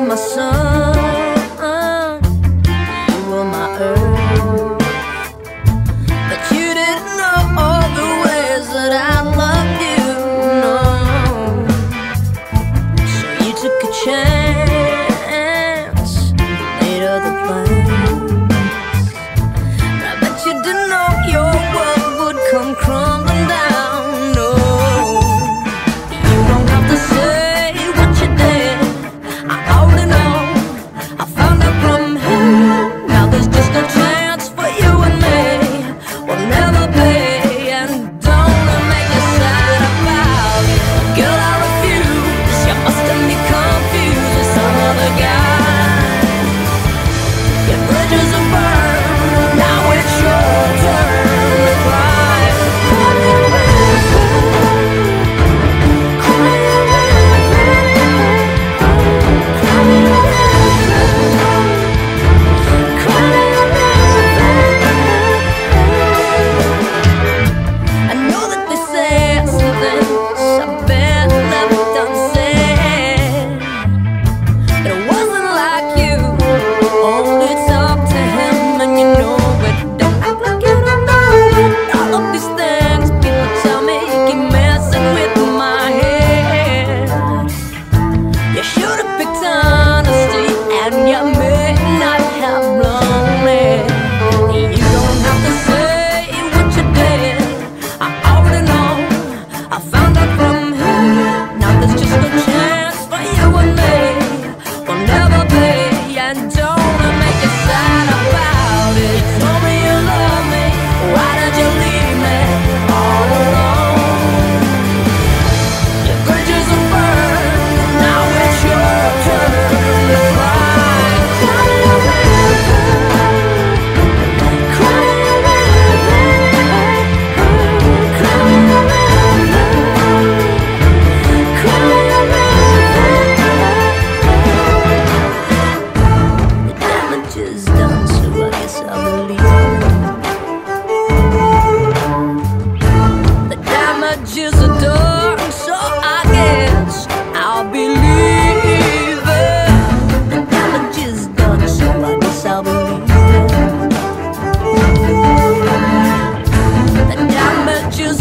my sun, The damage is done, so I guess I'll believe leaving. The damage is done, so I guess I'll. The damage is